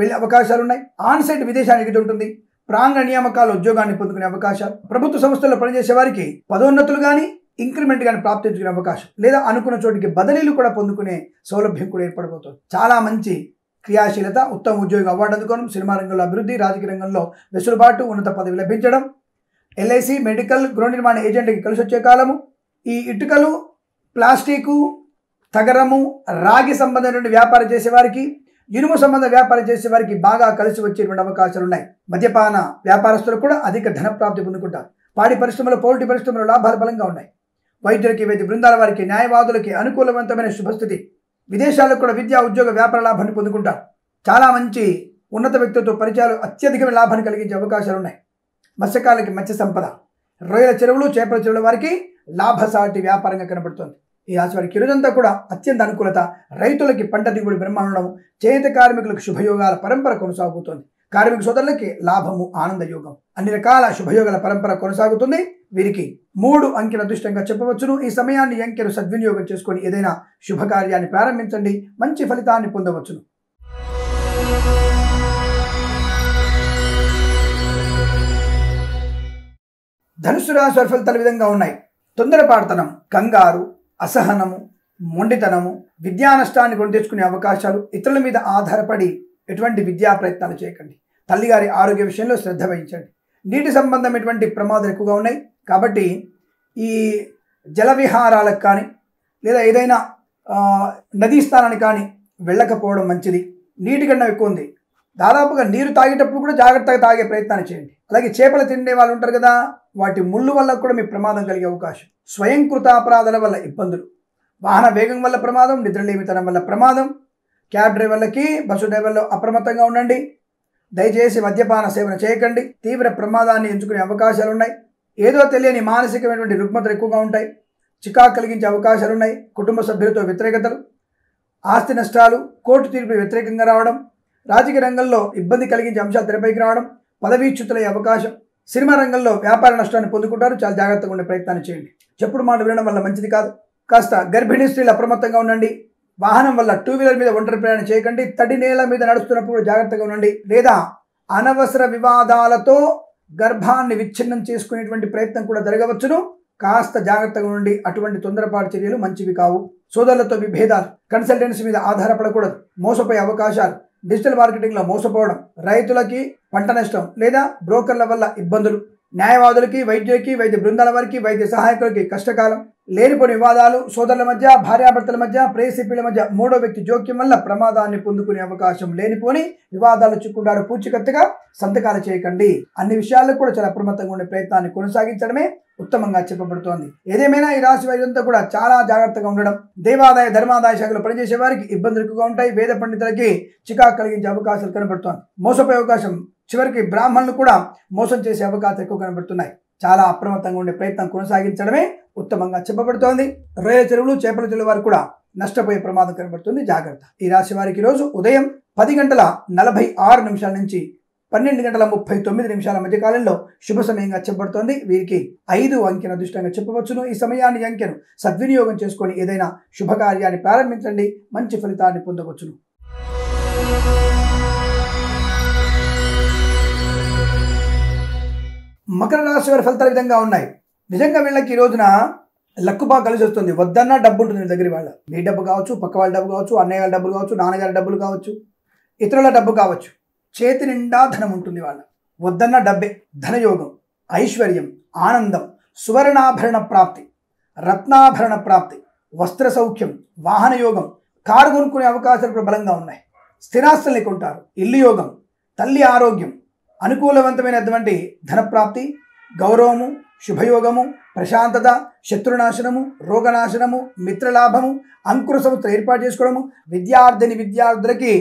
వెళ్ళే అవకాశాలు ఉన్నాయి. ఆన్ సైట్ విదేశానికి ఉంటుంది. ప్రాంగణ నియామకాల ఉద్యోగాన్ని పొందుకునే అవకాశాలు ప్రభుత్వ సంస్థల్లో పనిచేసే వారికి పదోన్నతులు కానీ ఇంక్రిమెంట్ కానీ ప్రాప్తించుకునే అవకాశం లేదా అనుకున్న చోటికి బదిలీలు కూడా పొందుకునే సౌలభ్యం కూడా ఏర్పడబోతుంది. చాలా మంచి క్రియాశీలత ఉత్తమ ఉద్యోగ అవార్డు అందుకోవడం సినిమా రంగంలో అభివృద్ధి రాజకీయ రంగంలో వెసులుబాటు ఉన్నత పదవి లభించడం ఎల్ఐసి మెడికల్ గృహ నిర్మాణ ఏజెంట్కి కలిసి వచ్చే కాలము. ఈ ఇటుకలు ప్లాస్టికు తగరము రాగి సంబంధమైనటువంటి వ్యాపారం చేసేవారికి ఇనుము సంబంధ వ్యాపారం చేసే వారికి బాగా కలిసి వచ్చేటువంటి అవకాశాలు ఉన్నాయి మద్యపాన వ్యాపారస్తులు కూడా అధిక ధన ప్రాప్తి పొందుకుంటారు. పాడి పరిశ్రమలు పౌల్ట్రీ పరిశ్రమలు లాభాలు బలంగా ఉన్నాయి. వైద్యులకి వైద్య బృందాల వారికి న్యాయవాదులకి అనుకూలవంతమైన శుభస్థితి. విదేశాలకు కూడా విద్యా ఉద్యోగ వ్యాపార లాభాన్ని పొందుకుంటారు. చాలా మంచి ఉన్నత వ్యక్తులతో పరిచయాలు అత్యధికమైన లాభాన్ని కలిగించే అవకాశాలు ఉన్నాయి మత్స్యకాలకి మత్స్య సంపద. రొయ్యల చెరువులు చేపల చెరువుల వారికి లాభసాటి వ్యాపారంగా కనబడుతుంది. ఈ రాశి వారికి ఈరోజంతా కూడా అత్యంత అనుకూలత. రైతులకి పంట దిగుబడి బ్రహ్మాండం చేత కార్మికులకు శుభయోగాల పరంపర కొనసాగుతోంది. కార్మిక సోదరులకి లాభము ఆనంద యోగం. అన్ని రకాల శుభయోగాల పరంపర కొనసాగుతుంది. వీరికి మూడు అంకెల అదృష్టంగా చెప్పవచ్చును. ఈ సమయాన్ని అంకెలు సద్వినియోగం చేసుకొని ఏదైనా శుభకార్యాన్ని ప్రారంభించండి. మంచి ఫలితాన్ని పొందవచ్చును. ధనుసు రాశి ఫలితాలు విధంగా ఉన్నాయి. తొందరపాటుతనం కంగారు అసహనము మొండితనము విద్యా నష్టాన్ని కొని తెచ్చుకునే అవకాశాలు ఇతరుల మీద ఆధారపడి ఎటువంటి విద్యా ప్రయత్నాలు చేయకండి. తల్లిగారి ఆరోగ్య విషయంలో శ్రద్ధ వహించండి. నీటి సంబంధమైనటువంటి ప్రమాదాలు ఎక్కువగా ఉన్నాయి? కాబట్టి ఈ జల విహారాలకు కానీ లేదా ఏదైనా నదీ స్థానానికి కానీ వెళ్ళకపోవడం మంచిది. నీటి కన్నా ఎక్కువ ఉంది. దాదాపుగా నీరు తాగేటప్పుడు కూడా జాగ్రత్తగా తాగే ప్రయత్నాన్ని చేయండి. అలాగే చేపలు తినే వాళ్ళు ఉంటారు కదా వాటి ముళ్ళు వల్ల కూడా మీ ప్రమాదం కలిగే అవకాశం. స్వయంకృత అపరాధాల వల్ల ఇబ్బందులు. వాహన వేగం వల్ల ప్రమాదం నిద్రలేమితనం వల్ల ప్రమాదం. క్యాబ్ డ్రైవర్లకి బస్సు డ్రైవర్లు అప్రమత్తంగా ఉండండి. దయచేసి మద్యపాన సేవన చేయకండి. తీవ్ర ప్రమాదాన్ని ఎంచుకునే అవకాశాలు ఉన్నాయి. ఏదో తెలియని మానసికమైనటువంటి రుగ్మతలు ఎక్కువగా ఉంటాయి. చికాకు కలిగించే అవకాశాలు ఉన్నాయి. కుటుంబ సభ్యులతో వ్యతిరేకతలు ఆస్తి నష్టాలు కోర్టు తీర్పు వ్యతిరేకంగా రావడం రాజకీయ రంగంలో ఇబ్బంది కలిగించే అంశాలు తెరపైకి రావడం పదవీచ్యుతులయ్యే అవకాశం సినిమా రంగంలో వ్యాపార నష్టాన్ని పొందుకుంటారు. చాలా జాగ్రత్తగా ఉండే ప్రయత్నాన్ని చేయండి. చెప్పుడు మాట వినడం వల్ల మంచిది కాదు. కాస్త గర్భిణీ స్త్రీలు అప్రమత్తంగా ఉండండి. వాహనం వల్ల టూ వీలర్ మీద ఒంటరి ప్రయాణం చేయకండి. తడి నేల మీద నడుస్తున్నప్పుడు జాగ్రత్తగా ఉండండి. లేదా అనవసర వివాదాలతో గర్భాన్ని విచ్ఛిన్నం చేసుకునేటువంటి ప్రయత్నం కూడా జరగవచ్చును. కాస్త జాగ్రత్తగా ఉండి అటువంటి తొందరపాటు చర్యలు మంచివి కావు. సోదరులతో విభేదాలు కన్సల్టెన్సీ మీద ఆధారపడకూడదు. మోసపోయే అవకాశాలు డిజిటల్ మార్కెటింగ్లో మోసపోవడం రైతులకి పంట నష్టం లేదా బ్రోకర్ల వల్ల ఇబ్బందులు న్యాయవాదులకి వైద్యులకి వైద్య బృందాల వారికి వైద్య సహాయకులకి కష్టకాలం. లేనిపోని వివాదాలు సోదరుల మధ్య భార్యాభర్తల మధ్య ప్రేసిపిల మధ్య మూడో వ్యక్తి జోక్యం వల్ల ప్రమాదాన్ని పొందుకునే అవకాశం లేనిపోని వివాదాలు చిక్కుంటారు పూచికత్తుగా సంతకాలు చేయకండి. అన్ని విషయాల్లో కూడా చాలా అప్రమత్తంగా ఉండే ప్రయత్నాన్ని కొనసాగించడమే ఉత్తమంగా చెప్పబడుతోంది. ఏదేమైనా ఈ రాశి వైద్యంతా కూడా చాలా జాగ్రత్తగా ఉండడం దేవాదాయ ధర్మాదాయ శాఖలో పనిచేసే వారికి ఇబ్బందులు ఎక్కువగా ఉంటాయి వేద పండితులకి చికాకు కలిగించే అవకాశాలు కనబడుతోంది. మోసపోయే అవకాశం చివరికి బ్రాహ్మణులు కూడా మోసం చేసే అవకాశాలు ఎక్కువ కనబడుతున్నాయి. చాలా అప్రమత్తంగా ఉండే ప్రయత్నం కొనసాగించడమే ఉత్తమంగా చెప్పబడుతోంది. రొయ్యల చెరువులు చేపల చెరువుల వారు కూడా నష్టపోయే ప్రమాదం కనబడుతుంది. జాగ్రత్త. ఈ రాశి వారికి రోజు ఉదయం పది గంటల నలభై ఆరు నిమిషాల నుంచి పన్నెండు గంటల ముప్పై తొమ్మిది నిమిషాల మధ్య కాలంలో శుభ సమయంగా చెప్పబడుతోంది. వీరికి ఐదు అంకెను అదృష్టంగా చెప్పవచ్చును. ఈ సమయాన్ని అంకెను సద్వినియోగం చేసుకొని ఏదైనా శుభకార్యాన్ని ప్రారంభించండి. మంచి ఫలితాన్ని పొందవచ్చును. మకర రాశి వారి ఫలితాలు విధంగా ఉన్నాయి. నిజంగా వీళ్ళకి ఈ రోజున లక్కు బాగా కలిసి వస్తుంది. వద్దన్నా డబ్బు ఉంటుంది వీళ్ళ దగ్గర వాళ్ళ. మీ డబ్బు కావచ్చు పక్క వాళ్ళ డబ్బు కావచ్చు అన్నయ్య వాళ్ళ డబ్బులు కావచ్చు నాన్నగారి డబ్బులు కావచ్చు ఇతరుల డబ్బు కావచ్చు. చేతి నిండా ధనం ఉంటుంది వాళ్ళ. వద్దన్న డబ్బే. ధనయోగం ఐశ్వర్యం ఆనందం సువర్ణాభరణ ప్రాప్తి రత్నాభరణ ప్రాప్తి వస్త్ర సౌఖ్యం వాహన యోగం కారు కొనుక్కునే అవకాశాలు కూడా బలంగా ఉన్నాయి. స్థిరాస్తుల్ని కొంటారు. ఇల్లు యోగం తల్లి ఆరోగ్యం అనుకూలవంతమైనటువంటి ధనప్రాప్తి గౌరవము శుభయోగము ప్రశాంతత శత్రునాశనము రోగనాశనము మిత్రలాభము అంకుర సంస్థ ఏర్పాటు చేసుకోవడము. విద్యార్థిని విద్యార్థులకి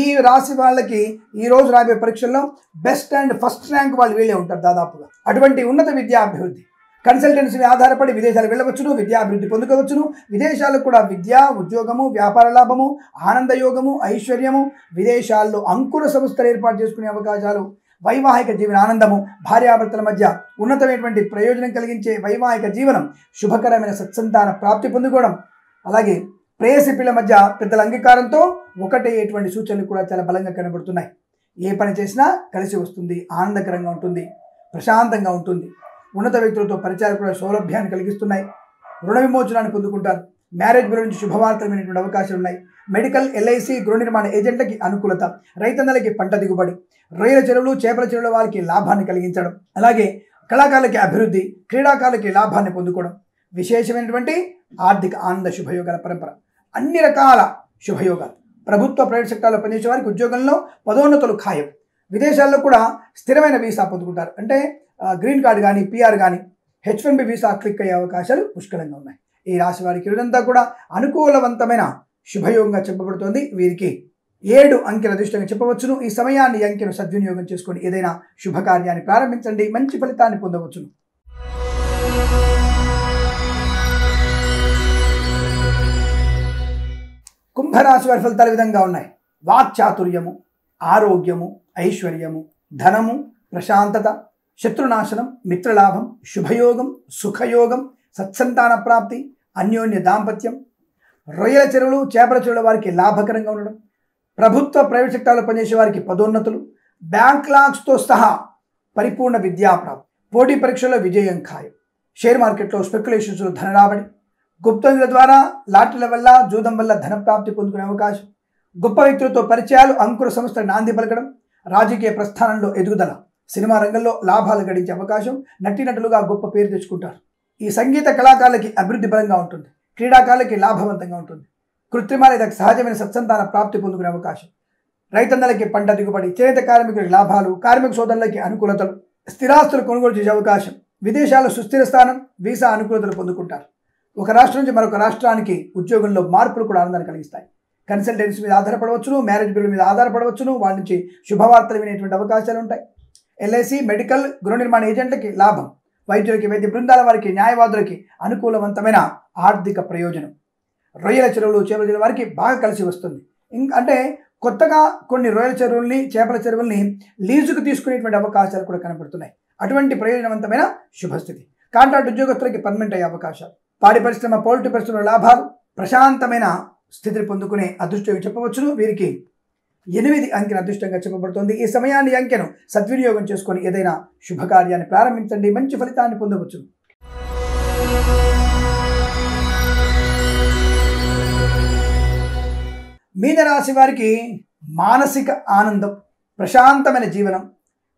ఈ రాశి వాళ్ళకి ఈ రోజు రాబోయే పరీక్షల్లో బెస్ట్ అండ్ ఫస్ట్ ర్యాంక్ వాళ్ళు వీళ్ళే ఉంటారు దాదాపుగా. అటువంటి ఉన్నత విద్యా అభివృద్ధి కన్సల్టెన్సీ ఆధారపడి విదేశాలు వెళ్ళవచ్చును విద్యాభివృద్ధి పొందుకోవచ్చును. విదేశాలకు కూడా విద్య ఉద్యోగము వ్యాపార లాభము ఆనందయోగము ఐశ్వర్యము విదేశాల్లో అంకుర సంస్థలు ఏర్పాటు చేసుకునే అవకాశాలు వైవాహిక జీవన ఆనందము భార్యాభర్తల మధ్య ఉన్నతమైనటువంటి ప్రయోజనం కలిగించే వైవాహిక జీవనం శుభకరమైన సత్సంతాన ప్రాప్తి పొందుకోవడం. అలాగే ప్రేయసిపిల మధ్య పెద్దల అంగీకారంతో ఒకటేటువంటి సూచనలు కూడా చాలా బలంగా కనబడుతున్నాయి. ఏ పని చేసినా కలిసి వస్తుంది ఆనందకరంగా ఉంటుంది ప్రశాంతంగా ఉంటుంది. ఉన్నత వ్యక్తులతో పరిచయాలు కూడా సౌలభ్యాన్ని కలిగిస్తున్నాయి. రుణ విమోచనాన్ని పొందుకుంటారు. మ్యారేజ్ గురించి శుభవార్తలమైనటువంటి అవకాశాలు ఉన్నాయి. మెడికల్ ఎల్ఐసి గృహ నిర్మాణ ఏజెంట్లకి అనుకూలత రైతన్నలకి పంట దిగుబడి రొయ్యల చెరువులు చేపల చెరువుల వారికి లాభాన్ని కలిగించడం అలాగే కళాకారులకి అభివృద్ధి క్రీడాకారులకి లాభాన్ని పొందుకోవడం. విశేషమైనటువంటి ఆర్థిక ఆనంద శుభయోగాల పరంపర. అన్ని రకాల శుభయోగాలు. ప్రభుత్వ ప్రైవేట్ సెక్టార్లో పనిచేసే వారికి ఉద్యోగంలో పదోన్నతులు ఖాయం. విదేశాల్లో కూడా స్థిరమైన వీసా పొందుకుంటారు. అంటే గ్రీన్ కార్డు కానీ పిఆర్ కానీ H one B visa click అయ్యే అవకాశాలు పుష్కలంగా ఉన్నాయి. ఈ రాశి వారికి ఇదంతా కూడా అనుకూలవంతమైన శుభయోగంగా చెప్పబడుతోంది. వీరికి ఏడు అంకెల అదృష్టంగా చెప్పవచ్చును. ఈ సమయాన్ని అంకెను సద్వినియోగం చేసుకొని ఏదైనా శుభకార్యాన్ని ప్రారంభించండి. మంచి ఫలితాన్ని పొందవచ్చును. కుంభరాశి వారి ఫలితాలు విధంగా ఉన్నాయి. వాక్చాతుర్యము ఆరోగ్యము ఐశ్వర్యము ధనము ప్రశాంతత శత్రునాశనం మిత్రలాభం శుభయోగం సుఖయోగం సత్సంతాన ప్రాప్తి అన్యోన్య దాంపత్యం రొయ్యల చెరువులు చేపల చెరువుల వారికి లాభకరంగా ఉండడం ప్రభుత్వ ప్రైవేట్ సెక్టార్లో పనిచేసే వారికి పదోన్నతులు బ్యాంక్ లాక్స్తో సహా పరిపూర్ణ విద్యాప్రాప్తి పోటీ పరీక్షల్లో విజయం ఖాయం. షేర్ మార్కెట్లో స్పెక్యులేషన్స్లో ధన రాబడి. గుప్తంగుల ద్వారా లాటరీల వల్ల జూదం వల్ల ధన ప్రాప్తి పొందుకునే అవకాశం. గొప్ప వ్యక్తులతో పరిచయాలు అంకుర సంస్థ నాంది పలకడం రాజకీయ ప్రస్థానంలో ఎదుగుదల. సినిమా రంగంలో లాభాలు గడించే అవకాశం. నటీనటులుగా గొప్ప పేరు తెచ్చుకుంటారు. ఈ సంగీత కళాకారులకి అభివృద్ధి బలంగా ఉంటుంది. క్రీడాకారులకి లాభవంతంగా ఉంటుంది. కృత్రిమ లేదా సహజమైన సత్సంతాన ప్రాప్తి పొందుకునే అవకాశం. రైతన్నలకి పంట దిగుబడి చేనేత కార్మికులకి లాభాలు కార్మిక సోదరులకి అనుకూలతలు స్థిరాస్తులు కొనుగోలు చేసే అవకాశం. విదేశాల్లో సుస్థిర స్థానం వీసా అనుకూలతలు పొందుకుంటారు. ఒక రాష్ట్రం నుంచి మరొక రాష్ట్రానికి ఉద్యోగంలో మార్పులు కూడా ఆనందాన్ని కలిగిస్తాయి. కన్సల్టెన్సీ మీద ఆధారపడవచ్చును మ్యారేజ్ బిల్ మీద ఆధారపడవచ్చును వాళ్ళ నుంచి శుభవార్తలు వినేటువంటి అవకాశాలు ఉంటాయి. ఎల్ఐసి మెడికల్ గృహ నిర్మాణ ఏజెంట్లకి లాభం. వైద్యులకి వైద్య బృందాల వారికి న్యాయవాదులకి అనుకూలవంతమైన ఆర్థిక ప్రయోజనం. రొయ్యల చెరువులు చేపల చెరువుల వారికి బాగా కలిసి వస్తుంది. ఇంకా అంటే కొత్తగా కొన్ని రొయ్యల చెరువుల్ని చేపల చెరువుల్ని లీజుకు తీసుకునేటువంటి అవకాశాలు కూడా కనబడుతున్నాయి. అటువంటి ప్రయోజనవంతమైన శుభస్థితి. కాంట్రాక్ట్ ఉద్యోగస్తులకి పర్మనెంట్ అయ్యే అవకాశాలు. పాడి పరిశ్రమ పౌల్ట్రీ పరిశ్రమ లాభాలు ప్రశాంతమైన స్థితిని పొందుకునే అదృష్టం చెప్పవచ్చును. వీరికి ఎనిమిది అంకెను అదృష్టంగా చెప్పబడుతోంది. ఈ సమయాన్ని అంకెను సద్వినియోగం చేసుకొని ఏదైనా శుభకార్యాన్ని ప్రారంభించండి. మంచి ఫలితాన్ని పొందవచ్చు. మీనరాశి వారికి మానసిక ఆనందం ప్రశాంతమైన జీవనం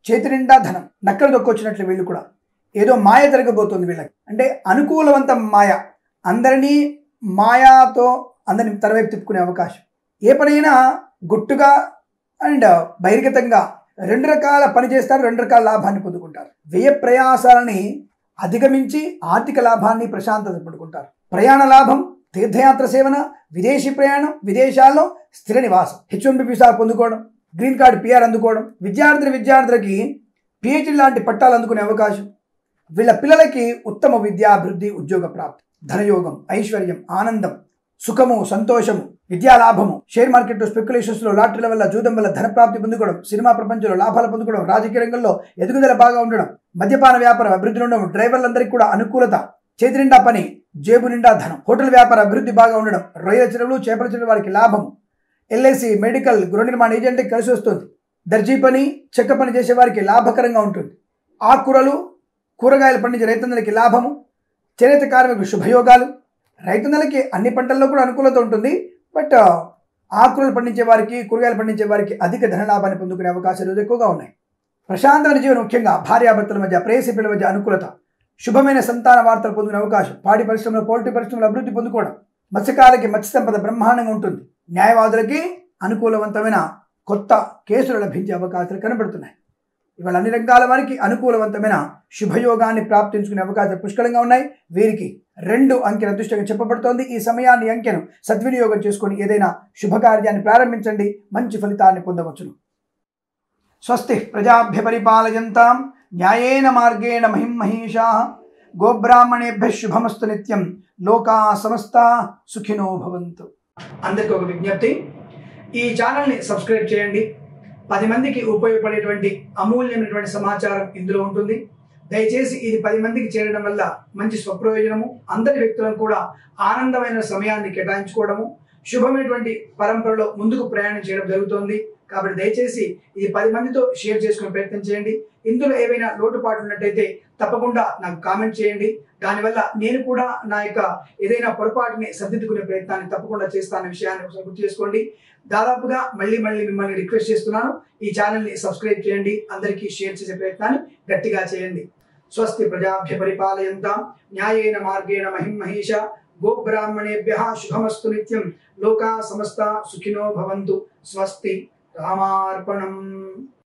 చేతి నిండా ధనం నక్కలు దొక్కొచ్చినట్లు వీళ్ళు కూడా ఏదో మాయ జరగబోతుంది వీళ్ళకి. అంటే అనుకూలవంతం మాయ అందరినీ మాయాతో అందరిని తరవైపు తిప్పుకునే అవకాశం. ఏ పనైనా గుట్టుగా అండ్ బహిర్గతంగా రెండు రకాల పని చేస్తారు రెండు రకాల లాభాన్ని పొందుకుంటారు. వ్యయ ప్రయాసాలని అధిగమించి ఆర్థిక లాభాన్ని ప్రశాంతత పడుకుంటారు ప్రయాణ లాభం తీర్థయాత్ర సేవన విదేశీ ప్రయాణం విదేశాల్లో స్థిర నివాసం హెచ్ వన్ వీసా పొందుకోవడం గ్రీన్ కార్డ్ పిఆర్ అందుకోవడం. విద్యార్థులు విద్యార్థులకి పిహెచ్డి లాంటి పట్టాలు అందుకునే అవకాశం. వీళ్ళ పిల్లలకి ఉత్తమ విద్యాభివృద్ధి ఉద్యోగ ప్రాప్తి ధనయోగం ఐశ్వర్యం ఆనందం సుఖము సంతోషము విద్యాలాభము షేర్ మార్కెట్ స్పెక్యులేషన్స్లో లాటరీల వల్ల జూదం వల్ల ధన ప్రాప్తి పొందుకోవడం సినిమా ప్రపంచంలో లాభాలు పొందుకోవడం రాజకీయ రంగంలో ఎదుగుదల బాగా ఉండడం మద్యపాన వ్యాపారం అభివృద్ధిలో ఉండడం డ్రైవర్లందరికీ కూడా అనుకూలత చేతి నిండా పని జేబు నిండా ధనం హోటల్ వ్యాపార అభివృద్ధి బాగా ఉండడం రొయ్యల చెరువులు చేపల చెరువులు వారికి లాభం ఎల్ఐసి మెడికల్ గృహ నిర్మాణ ఏజెంట్ కలిసి వస్తుంది. దర్జీ పని చెక్క పని చేసే వారికి లాభకరంగా ఉంటుంది. ఆకుకూరలు కూరగాయలు పండించే రైతన్నలకి లాభము. చేనేత కార్మికు శుభయోగాలు. రైతన్నలకి అన్ని పంటల్లో కూడా అనుకూలత ఉంటుంది. బట్ ఆకులు పండించే వారికి కూరగాయలు పండించే వారికి అధిక ధన లాభాన్ని పొందుకునే అవకాశాలు ఎక్కువగా ఉన్నాయి. ప్రశాంతమైన జీవనం ముఖ్యంగా భార్యాభర్తల మధ్య ప్రేయసి పిల్లల మధ్య అనుకూలత శుభమైన సంతాన వార్తలు పొందుకునే అవకాశం పాడి పరిశ్రమలో పౌల్ట్రీ పరిశ్రమలో అభివృద్ధి పొందుకోవడం మత్స్యకారులకి మత్స్య సంపద బ్రహ్మాండంగా ఉంటుంది. న్యాయవాదులకి అనుకూలవంతమైన కొత్త కేసులు లభించే అవకాశాలు కనబడుతున్నాయి. ఇవాళ అన్ని రంగాల వారికి అనుకూలవంతమైన శుభయోగాన్ని ప్రాప్తించుకునే అవకాశాలు పుష్కలంగా ఉన్నాయి. వీరికి రెండు అంకెల అదృష్టంగా చెప్పబడుతోంది. ఈ సమయాన్ని అంకెను సద్వినియోగం చేసుకొని ఏదైనా శుభకార్యాన్ని ప్రారంభించండి. మంచి ఫలితాన్ని పొందవచ్చును. స్వస్తి ప్రజాభ్య పరిపాలయంతాం. న్యాయేన మార్గేణ మహిం గోబ్రాహ్మణేభ్య శుభమస్తు నిత్యం. లోకా సమస్త సుఖినో భవంతు. అందరికీ ఒక విజ్ఞప్తి. ఈ ఛానల్ని సబ్స్క్రైబ్ చేయండి. పది మందికి ఉపయోగపడేటువంటి అమూల్యమైనటువంటి సమాచారం ఇందులో ఉంటుంది. దయచేసి ఇది పది మందికి చేరడం వల్ల మంచి స్వప్రయోజనము అందరి వ్యక్తులను కూడా ఆనందమైన సమయాన్ని కేటాయించుకోవడము శుభమైనటువంటి పరంపరలో ముందుకు ప్రయాణం చేయడం జరుగుతోంది. కాబట్టి దయచేసి ఇది పది మందితో షేర్ చేసుకునే ప్రయత్నం చేయండి. ఇందులో ఏవైనా లోటుపాట్లు ఉన్నట్టయితే తప్పకుండా నాకు కామెంట్ చేయండి. దానివల్ల నేను కూడా నా యొక్క ఏదైనా పొరపాటుని సర్దిద్దుకునే ప్రయత్నాన్ని తప్పకుండా చేస్తాన విషయాన్ని ఒకసారి గుర్తు చేసుకోండి. దాదాపుగా మళ్ళీ మళ్ళీ మిమ్మల్ని రిక్వెస్ట్ చేస్తున్నాను. ఈ ఛానల్ని సబ్స్క్రైబ్ చేయండి. అందరికీ షేర్ చేసే ప్రయత్నాన్ని గట్టిగా చేయండి. స్వస్తి ప్రజాభ్య పరిపాలయంతాం. న్యాయేన మార్గేణ మహిమహేష గోబ్రాహ్మణేభ్య శుభమస్తు నిత్యం. లోకా సమస్త సుఖినో భవంతు. స్వస్తి. ராமார்ப்பணம்.